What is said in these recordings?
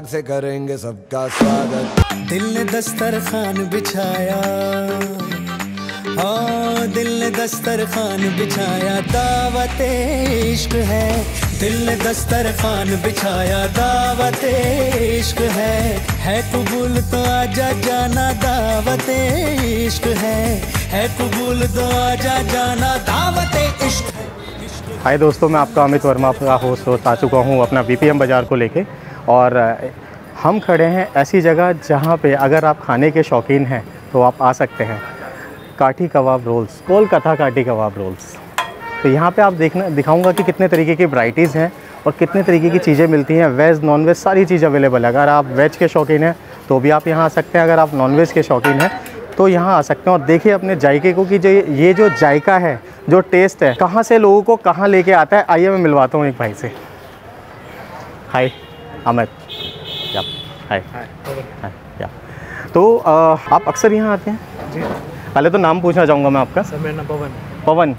Swag से करेंगे सबका स्वागत। दिल ने दस्तरखान बिछाया। हाँ दिल ने दस्तरखान बिछाया। दावत इश्क है। दिल ने दस्तरखान बिछाया। दावत इश्क है। है कबूल तो आजा जाना। दावत इश्क है। है कबूल तो आजा जाना। दावत इश्क हाय दोस्तों मैं आपका अमित वर्मा आपका होस्ट होस्ट आ चुका हूँ अपना बीपीएम बाज़ार को लेके। और हम खड़े हैं ऐसी जगह जहाँ पे अगर आप खाने के शौकीन हैं तो आप आ सकते हैं। काठी कबाब रोल्स, कोलकाता काठी कबाब रोल्स। तो यहाँ पे आप देखना, दिखाऊँगा कि कितने तरीके की वैराइटीज़ हैं और कितने तरीके की चीज़ें मिलती हैं। वेज नॉन वेज सारी चीज़ अवेलेबल है। अगर आप वेज के शौकीन हैं तो भी आप यहाँ आ सकते हैं। अगर आप नॉन वेज के शौकीन हैं तो यहाँ आ सकते हैं। और देखिए अपने जायके को कि जो ये जो जायका है, जो टेस्ट है, कहाँ से लोगों को कहाँ लेके आता है, आइए मैं मिलवाता हूँ एक भाई से। हाय अमित। या। हाय हाय या। तो अ, आप अक्सर यहाँ आते हैं? जी। पहले तो नाम पूछना चाहूँगा मैं आपका। सर मेरा नाम पवन पवन।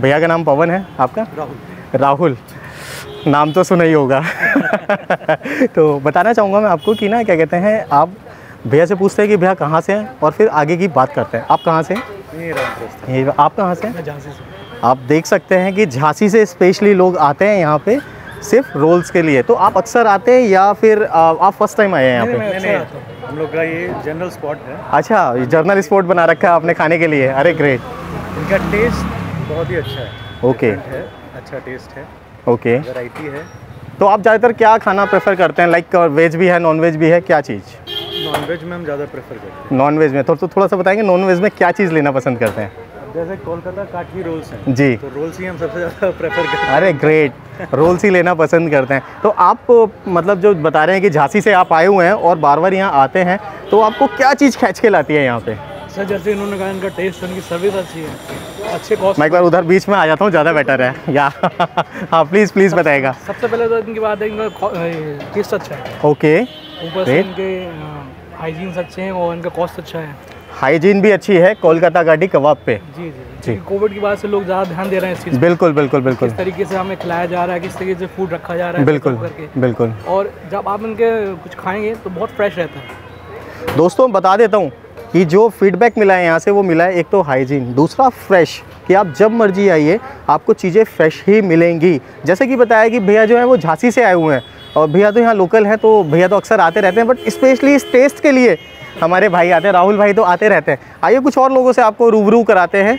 भैया का नाम पवन है आपका? राहुल। राहुल। नाम तो सुना ही होगा। तो बताना चाहूँगा मैं आपको कि ना क्या कहते हैं आप भैया से पूछते हैं कि भैया कहाँ से हैं और फिर आगे की बात करते हैं। आप कहाँ से हैं? ये आप कहाँ से हैं? झांसी से आप देख सकते हैं कि झांसी से स्पेशली लोग आते हैं यहाँ पे। सिर्फ़ रोल्स के लिए। तो आप अक्सर आते हैं या फिर आप फ़र्स्ट टाइम आए हैं यहाँ पे? हम लोग का ये जनरल स्पॉट है। अच्छा जर्नल स्पॉट बना रखा है आपने खाने के लिए। अरे ग्रेट इनका टेस्ट बहुत ही अच्छा है। ओके है अच्छा टेस्ट है। ओके वैरायटी है। तो आप ज़्यादातर क्या खाना प्रेफर करते हैं? लाइक वेज भी है नॉन वेज भी है क्या चीज़? नॉन वेज में हम ज़्यादा प्रेफर करते हैं। नॉन वेज में। तो, तो थोड़ा सा बताएँगे नॉन वेज में क्या चीज़ लेना पसंद करते हैं? जैसे कोलकाता काठी रोल्स हैं। जी। तो रोल्स ही हम सबसे ज़्यादा प्रेफर करते हैं। अरे ग्रेट रोल्स ही लेना पसंद करते हैं। तो आप मतलब जो बता रहे हैं कि झांसी से आप आए हुए हैं और बार बार यहाँ आते हैं तो आपको क्या चीज़ खींच के लाती है यहाँ पे? सर जैसे इन्होंने कहा इनका टेस्ट उनकी सर्विस अच्छी है। अच्छे कॉस्ट मैं एक बार उधर बीच में आ जाता हूँ ज़्यादा बेटर है। या हाँ प्लीज़ प्लीज़ बताएगा। सबसे पहले तो इनकी बात है इनका टेस्ट अच्छा है। ओके ऊपर से इनके हाइजीन्स अच्छे हैं और इनका कॉस्ट अच्छा है। हाइजीन भी अच्छी है कोलकाता गाड़ी कबाब पे। जी जी। जी। कोविड की वजह से लोग ज़्यादा ध्यान दे रहे हैं इस चीज़ बिल्कुल बिल्कुल बिल्कुल। किस तरीके से हमें खिलाया जा रहा है किस तरीके से फ़ूड रखा जा रहा है बिल्कुल बिल्कुल। और जब आप इनके कुछ खाएँगे तो बहुत फ्रेश रहता है। दोस्तों बता देता हूँ कि जो फीडबैक मिला है यहाँ से वो मिला है एक तो हाइजीन दूसरा फ्रेश कि आप जब मर्ज़ी आइए आपको चीज़ें फ्रेश ही मिलेंगी। जैसे कि बताया कि भैया जो है वो झांसी से आए हुए हैं। और भैया तो यहाँ लोकल हैं तो भैया तो अक्सर आते रहते हैं बट स्पेशली इस टेस्ट के लिए हमारे भाई आते हैं राहुल भाई तो आते रहते हैं। आइए कुछ और लोगों से आपको रूबरू कराते हैं।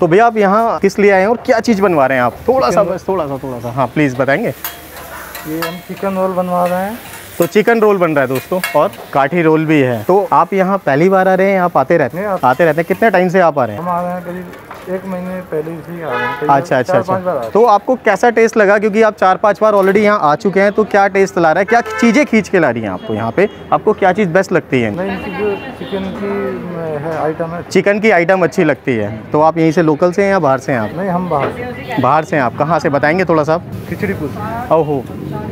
तो भैया आप यहाँ किस लिए आए हैं और क्या चीज़ बनवा रहे हैं आप? थोड़ा सा बस थोड़ा सा थोड़ा सा। हाँ प्लीज़ बताएँगे। ये हम चिकन रोल बनवा रहे हैं। तो चिकन रोल बन रहा है दोस्तों और काठी रोल भी है। तो आप यहाँ पहली बार आ रहे हैं आप आते रहते हैं आते रहते हैं। कितने टाइम से आप आ रहे हैं? हम आ रहे हैं करीब एक महीने पहले ही आ अच्छा अच्छा अच्छा। तो आपको कैसा टेस्ट लगा? क्योंकि आप चार पाँच बार ऑलरेडी यहाँ आ चुके हैं तो क्या टेस्ट ला रहा है? क्या चीज़ें खींच के ला रही हैं आपको यहाँ पे? आपको क्या चीज़ बेस्ट लगती है? चिकन की आइटम है चिकन की आइटम अच्छी लगती है। तो आप यहीं से लोकल से हैं या बाहर से हैं आप? नहीं हम बाहर बाहर से हैं आप। कहाँ से? बताएँगे थोड़ा सा खिचड़ी पूछ ओहो।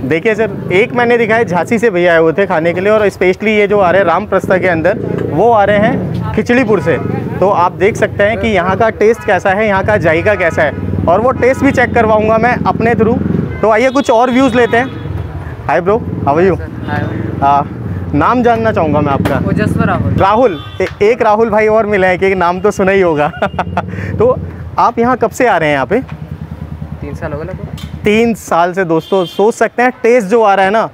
देखिए सर एक मैंने दिखाया झांसी से भैया आए हुए थे खाने के लिए और स्पेशली ये जो आ रहे हैं रामप्रस्था के अंदर वो आ रहे हैं खिचड़ीपुर से। तो आप देख सकते हैं कि यहाँ का टेस्ट कैसा है यहाँ का जायका कैसा है। और वो टेस्ट भी चेक करवाऊँगा मैं अपने थ्रू तो आइए कुछ और व्यूज़ लेते हैं। Hi bro how are you नाम जानना चाहूँगा मैं आपका। ओजस्व राहुल। राहुल ए, एक राहुल भाई और मिले हैं कि नाम तो सुना ही होगा। तो आप यहाँ कब से आ रहे हैं यहाँ पे? तीन साल हो गए तीन साल से दोस्तों सोच सकते हैं टेस्ट जो आ रहा है ना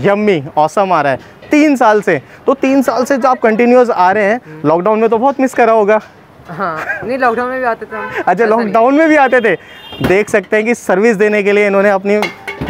यम्मी औसम आ रहा है। तीन साल से। तो तीन साल से जो आप कंटिन्यूस आ रहे हैं लॉकडाउन में तो बहुत मिस करा होगा। हाँ नहीं लॉकडाउन में भी आते थे अच्छा लॉकडाउन में भी आते थे। देख सकते हैं कि सर्विस देने के लिए इन्होंने अपनी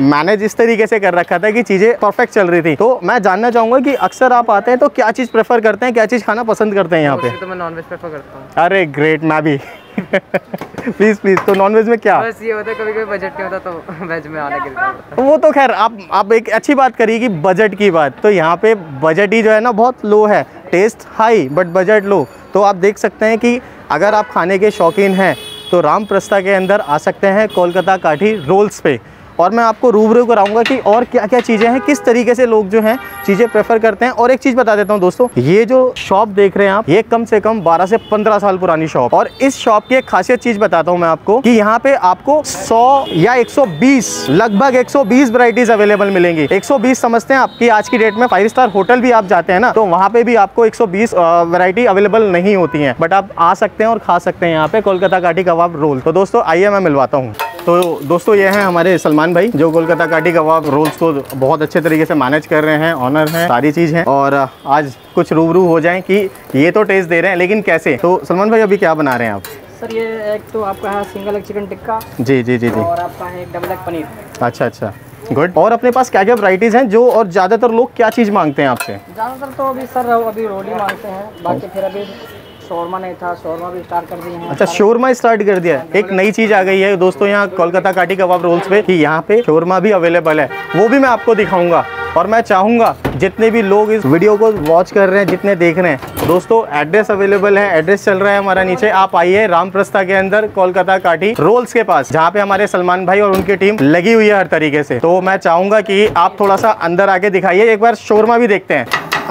मैनेज इस तरीके से कर रखा था कि चीज़ें परफेक्ट चल रही थी। तो मैं जानना चाहूँगा कि अक्सर आप आते हैं तो क्या चीज़ प्रेफर करते हैं क्या चीज़ खाना पसंद करते हैं यहाँ पे? तो मैं नॉन वेज प्रेफर करता हूँ। अरे ग्रेट मैं भी। प्लीज़ प्लीज़ तो नॉनवेज में क्या? बस ये होता है कभी कभी बजट नहीं होता तो वेज में आने के लिए वो तो खैर आप आप एक अच्छी बात करिए कि बजट की बात। तो यहाँ पे बजट ही जो है ना बहुत लो है। Taste high but budget low तो आप देख सकते हैं कि अगर आप खाने के शौकीन हैं तो राम प्रस्ता के अंदर आ सकते हैं कोलकाता काठी रोल्स पे। और मैं आपको रूबरू कराऊँगा कि और क्या क्या चीज़ें हैं, किस तरीके से लोग जो हैं चीज़ें प्रेफर करते हैं। और एक चीज़ बता देता हूँ दोस्तों, ये जो शॉप देख रहे हैं आप, ये कम से कम 12 से 15 साल पुरानी शॉप। और इस शॉप की एक खासियत चीज़ बताता हूँ मैं आपको कि यहाँ पे आपको 100 या 120 लगभग 120 वैरायटीज अवेलेबल मिलेंगी। 120 समझते हैं आपकी आज की डेट में फाइव स्टार होटल भी आप जाते हैं ना तो वहाँ पे भी आपको 120 वैरायटी अवेलेबल नहीं होती है। बट आप आ सकते हैं और खा सकते हैं यहाँ पे कोलकाता काटी कबाब रोल। तो दोस्तों, आइए मैं मिलवाता हूँ। तो दोस्तों ये हैं हमारे सलमान भाई जो कोलकाता काटी कबाब रोल्स को बहुत अच्छे तरीके से मैनेज कर रहे हैं ऑनर हैं सारी चीज़ है। और आज कुछ रूबरू हो जाएँ कि ये तो टेस्ट दे रहे हैं लेकिन कैसे? तो सलमान भाई अभी क्या बना रहे हैं आप? सर ये एक तो आपका है सिंगल एग चिकन टिक्का। जी जी जी जी। और आपका है डबल एग पनीर। अच्छा अच्छा। गुड और अपने पास क्या क्या वराइटीज़ हैं जो और ज़्यादातर लोग क्या चीज़ मांगते हैं आपसे? ज़्यादातर तो अभी सर अभी रोटी मांगते हैं बाकी फिर अभी शोरमा नहीं था, शोरमा भी स्टार्ट कर दिए अच्छा शोरमा स्टार्ट कर दिया एक नई चीज़ आ गई है। दोस्तों, यहाँ कोलकाता काटी कबाब रोल्स पे कि यहाँ पे शोरमा भी अवेलेबल है। वो भी मैं आपको दिखाऊँगा और मैं चाहूँगा जितने भी लोग इस वीडियो को वॉच कर रहे हैं, जितने देख रहे हैं, दोस्तों एड्रेस अवेलेबल है। एड्रेस चल रहा है हमारा नीचे। आप आइए रामप्रस्था के अंदर कोलकाता काटी रोल्स के पास, जहाँ पे हमारे सलमान भाई और उनकी टीम लगी हुई है हर तरीके से। तो मैं चाहूँगा कि आप थोड़ा सा अंदर आके दिखाइए। एक बार शोरमा भी देखते हैं।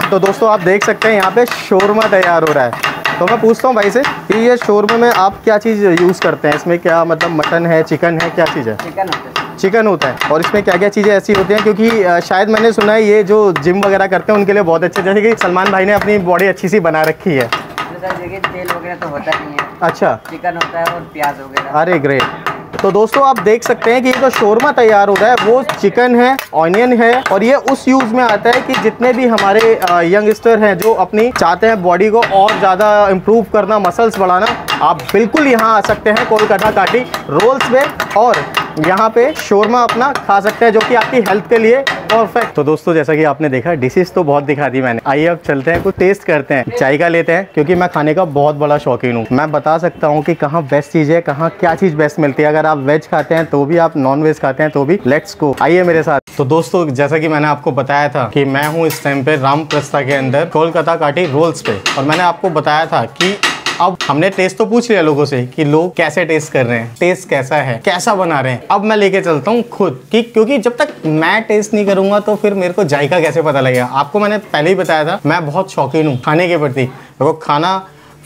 तो दोस्तों, आप देख सकते हैं यहाँ पे शोरमा तैयार हो रहा है। तो मैं पूछता हूँ भाई से कि ये शोरबे में आप क्या चीज़ यूज़ करते हैं? इसमें क्या मतलब मटन है चिकन है क्या चीज़ है? चिकन होता है। चिकन होता है। और इसमें क्या क्या चीज़ें ऐसी होती हैं? क्योंकि शायद मैंने सुना है ये जो जिम वगैरह करते हैं उनके लिए बहुत अच्छे जैसे कि सलमान भाई ने अपनी बॉडी अच्छी सी बना रखी है। तेल वगैरह तो होता नहीं है। अच्छा। चिकन होता है और प्याज वगैरह। अरे ग्रेट। तो दोस्तों, आप देख सकते हैं कि ये जो शोरमा तैयार हो रहा है, वो चिकन है, ऑनियन है और ये उस यूज़ में आता है कि जितने भी हमारे यंगस्टर हैं जो अपनी चाहते हैं बॉडी को और ज़्यादा इम्प्रूव करना मसल्स बढ़ाना, आप बिल्कुल यहाँ आ सकते हैं कोलकाता काटी रोल्स में और यहाँ पे शोरमा अपना खा सकते हैं, जो कि आपकी हेल्थ के लिए परफेक्ट तो दोस्तों, जैसा कि आपने देखा डिशेज तो बहुत दिखा दी मैंने। आइए अब चलते हैं, कुछ टेस्ट करते हैं। चाय का लेते हैं, क्योंकि मैं खाने का बहुत बड़ा शौकीन हूँ। मैं बता सकता हूँ कि कहाँ बेस्ट चीज़ है, कहाँ क्या चीज़ बेस्ट मिलती है। अगर आप वेज खाते हैं तो भी, आप नॉन वेज खाते हैं तो भी लेट्स को आइए मेरे साथ। तो दोस्तों, जैसा कि मैंने आपको बताया था कि मैं हूँ इस टाइम पे रामप्रस्था के अंदर कोलकाता काटी रोल्स पे। और मैंने आपको बताया था कि अब हमने टेस्ट तो पूछ लिया लोगों से कि लोग कैसे टेस्ट कर रहे हैं टेस्ट कैसा है, कैसा बना रहे हैं। अब मैं लेके चलता हूँ खुद कि क्योंकि जब तक मैं टेस्ट नहीं करूँगा तो फिर मेरे को जायका कैसे पता लगेगा। आपको मैंने पहले ही बताया था, मैं बहुत शौकीन हूँ खाने के प्रति। को खाना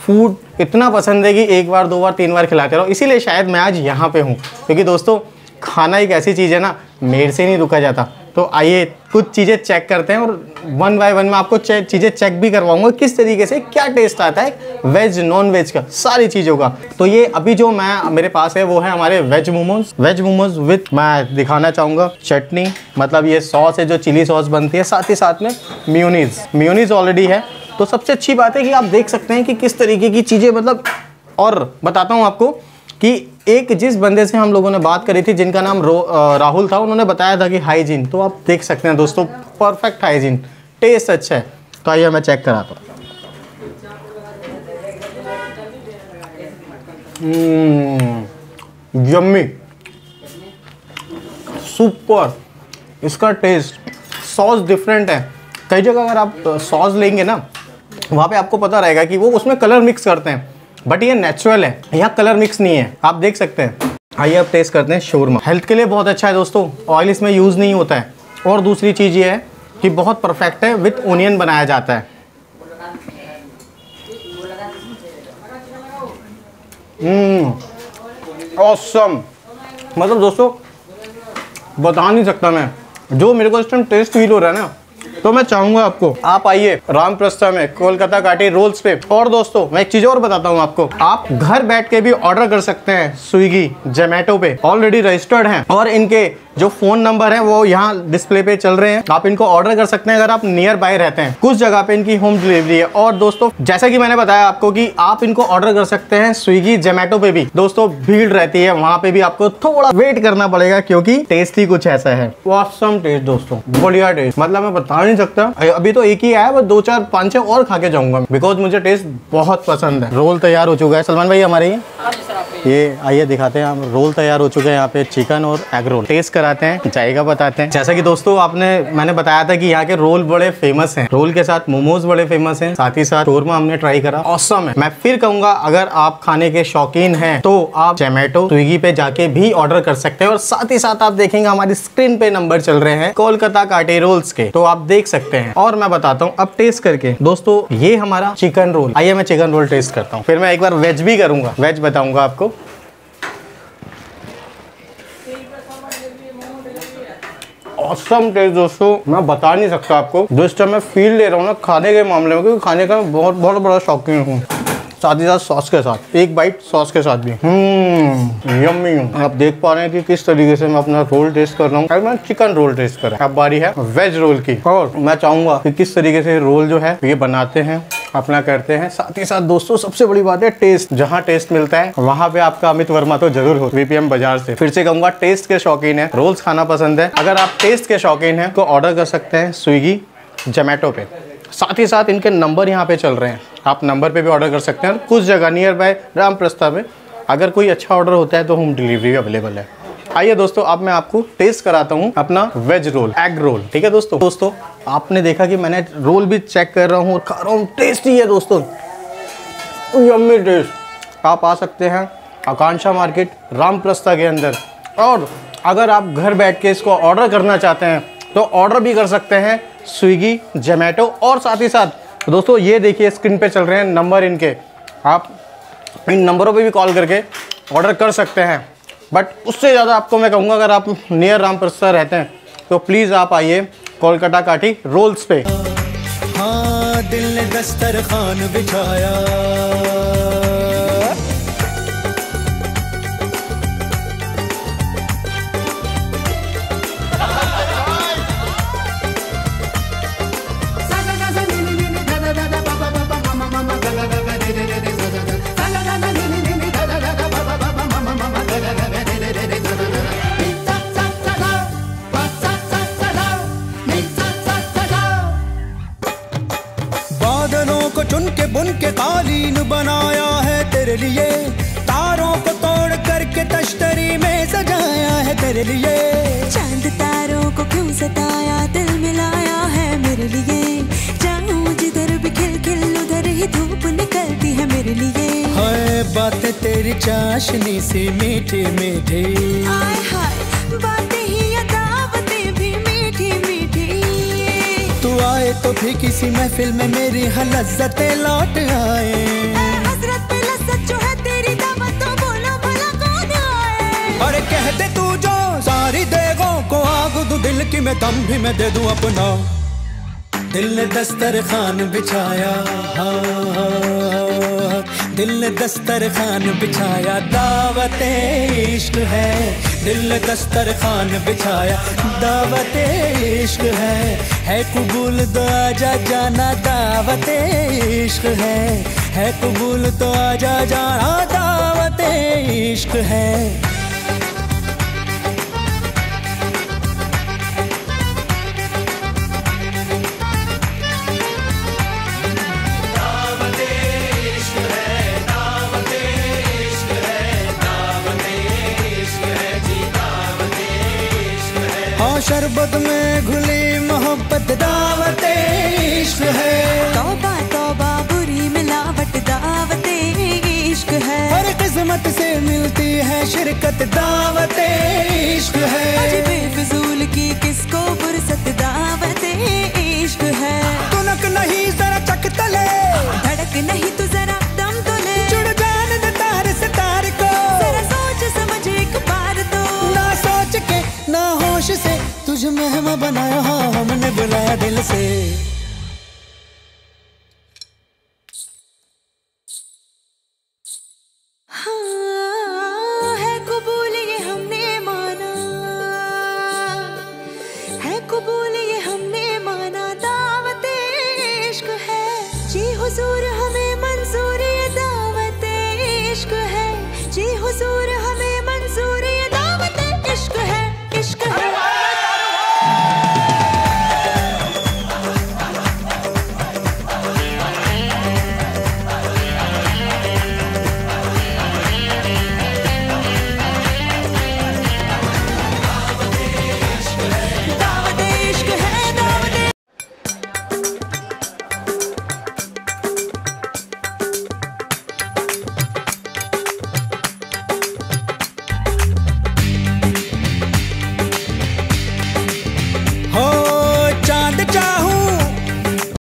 फ़ूड इतना पसंद है कि एक बार, दो बार, तीन बार खिलाते रहो। इसीलिए शायद मैं आज यहाँ पे हूँ। क्योंकि दोस्तों, खाना एक ऐसी चीज़ है ना, मेरे से नहीं रुका जाता। तो आइए कुछ चीज़ें चेक करते हैं और वन बाय वन में आपको चीज़ें चेक भी करवाऊँगा किस तरीके से क्या टेस्ट आता है वेज नॉन वेज का, सारी चीज़ों का। तो ये अभी जो मैं, मेरे पास है, वो है हमारे veg momos veg momos with मैं दिखाना चाहूँगा चटनी मतलब ये सॉस है, जो चिली सॉस बनती है, साथ ही साथ में म्यूनीज म्यूनीज ऑलरेडी है। तो सबसे अच्छी बात है कि आप देख सकते हैं कि किस तरीके की चीज़ें मतलब और बताता हूँ आपको कि एक जिस बंदे से हम लोगों ने बात करी थी, जिनका नाम राहुल था, उन्होंने बताया था कि हाइजीन तो आप देख सकते हैं दोस्तों, परफेक्ट हाइजीन, टेस्ट अच्छा है। तो आइए मैं चेक कराता हूँ। यम्मी। सुपर। इसका टेस्ट सॉस डिफरेंट है। कई जगह अगर आप सॉस लेंगे ना, वहाँ पे आपको पता रहेगा कि वो उसमें कलर मिक्स करते हैं। बट ये नेचुरल है। यहाँ कलर मिक्स नहीं है। आप देख सकते हैं। आइए अब टेस्ट करते हैं शोरमा हेल्थ के लिए बहुत अच्छा है दोस्तों। ऑयल इसमें यूज़ नहीं होता है। और दूसरी चीज़ ये है कि बहुत परफेक्ट है। विथ ओनियन बनाया जाता है। ऑसम मतलब दोस्तों, बता नहीं सकता मैं। जो मेरे को इस टाइम टेस्ट फील हो रहा है ना तो मैं चाहूँगा आपको। आप आइए, रामप्रस्था में, कोलकाता काटी रोल्स पे। और दोस्तों, मैं एक चीज़ और बताता हूँ आपको। आप घर बैठ के भी ऑर्डर कर सकते हैं स्विगी जोमेटो पे। ऑलरेडी रजिस्टर्ड है। और इनके जो फ़ोन नंबर है, वो यहाँ डिस्प्ले पे चल रहे हैं। आप इनको ऑर्डर कर सकते हैं अगर आप नियर बाय रहते हैं। कुछ जगह पे इनकी होम डिलीवरी है। और दोस्तों, जैसा कि मैंने बताया आपको कि आप इनको ऑर्डर कर सकते हैं स्विगी जोमेटो पे भी। दोस्तों, भीड़ रहती है, वहाँ पे भी आपको थोड़ा वेट करना पड़ेगा क्योंकि टेस्ट ही कुछ ऐसा है। ऑसम टेस्ट दोस्तों, बढ़िया टेस्ट मतलब मैं बता नहीं सकता। अभी तो एक ही आया बस दो चार, पाँच और खा के जाऊँगा। बिकॉज़ मुझे टेस्ट बहुत पसंद है। रोल तैयार हो चुका है। सलमान भाई, हमारे ये आइए दिखाते हैं, हम रोल तैयार हो चुके हैं यहाँ पे, चिकन और एग रोल टेस्ट कराते हैं जाएगा बताते हैं। जैसा कि दोस्तों, आपने, मैंने बताया था कि यहाँ के रोल बड़े फ़ेमस हैं। रोल के साथ मोमोज बड़े फ़ेमस हैं। साथ ही साथ शोरमा हमने ट्राई करा। औसम है। मैं फिर कहूँगा, अगर आप खाने के शौकीन हैं तो आप जोमेटो स्विगी पे जाके भी ऑर्डर कर सकते हैं। और साथ ही साथ आप देखेंगे, हमारी स्क्रीन पे नंबर चल रहे हैं कोलकाता काटे रोल्स के। तो आप देख सकते हैं। और मैं बताता हूँ, अब टेस्ट करके। दोस्तों, ये हमारा चिकन रोल आइए मैं चिकन रोल टेस्ट करता हूँ। फिर मैं एक बार वेज भी करूँगा। वेज बताऊँगा आपको। औसम टेस्ट दोस्तों। मैं बता नहीं सकता आपको। जो इस टाइम मैं फील ले रहा हूँ ना खाने के मामले में, क्योंकि खाने का मैं बहुत बहुत बड़ा शौकीन हूँ। साथ ही साथ सॉस के साथ एक बाइट सॉस के साथ भी। हम्म यम्मी आप देख पा रहे हैं कि किस तरीके से मैं अपना रोल टेस्ट कर रहा हूँ। मैं चिकन रोल टेस्ट कर। रहा हूँ अब बारी है वेज रोल की। और? मैं चाहूँगा कि किस तरीके से रोल जो है ये बनाते हैं अपना करते हैं। साथ ही साथ दोस्तों सबसे बड़ी बात है टेस्ट जहाँ टेस्ट मिलता है वहाँ पे आपका अमित वर्मा तो ज़रूर हो वीपीएम बाज़ार से। फिर से कहूँगा टेस्ट के शौकीन है। रोल्स खाना पसंद है। अगर आप टेस्ट के शौकीन है तो ऑर्डर कर सकते हैं स्विगी जोमेटो पे। साथ ही साथ इनके नंबर यहाँ पे चल रहे हैं। आप नंबर पे भी ऑर्डर कर सकते हैं कुछ जगह नियर बाय राम प्रस्ताव में अगर कोई अच्छा ऑर्डर होता है तो होम डिलीवरी भी अवेलेबल है। आइए दोस्तों, अब मैं आपको टेस्ट कराता हूँ अपना वेज रोल एग रोल ठीक है दोस्तों? दोस्तों, आपने देखा कि मैंने रोल भी चेक कर रहा हूँ और खा रहा हूँ टेस्टी है दोस्तों। यम्मी टेस्ट आप आ सकते हैं आकांक्षा मार्केट रामप्रस्ता के अंदर। और अगर आप घर बैठ के इसको ऑर्डर करना चाहते हैं तो ऑर्डर भी कर सकते हैं स्विगी जोमेटो और साथ ही साथ दोस्तों, ये देखिए स्क्रीन पे चल रहे हैं नंबर इनके। आप इन नंबरों पे भी कॉल करके ऑर्डर कर सकते हैं। बट उससे ज़्यादा आपको मैं कहूँगा, अगर आप नियर रामप्रस्ता रहते हैं तो प्लीज़ आप आइए कोलकाता काठी रोल्स पे। हाँ दिल ने दस्तर खान बिछाया। तेरे लिए। तारों को तोड़ करके तश्तरी में सजाया है तेरे लिए। चाँद तारों को क्यों सताया? दिल मिलाया है मेरे लिए। जाऊँ जिधर भी खिल खिल उधर ही धूप निकलती है मेरे लिए। हाय बातें तेरी चाशनी सी मीठी मीठी। हाय बातें ही भी मीठी मीठी। तू आए तो भी किसी महफिल में मेरी हाँ लज्जतें लौट आए। की मैं दम भी मैं दे दूँ अपना। दिल ने दस्तरखान बिछाया हाँ, दिल ने दस्तरखान बिछाया दावत इश्क है। दिल ने दस्तरखान बिछाया दावत इश्क है। है कबूल तो आजा जाना दावत इश्क है। है कबूल तो आजा जाना दावत इश्क है। शरबत में घुली मोहब्बत दावत इश्क है। तौबा तौबा बुरी मिलावट दावत इश्क है। हर किस्मत से मिलती है शिरकत दावत इश्क है। है बेफजूल की मेहमा बनाया हो हमने बुलाया दिल से।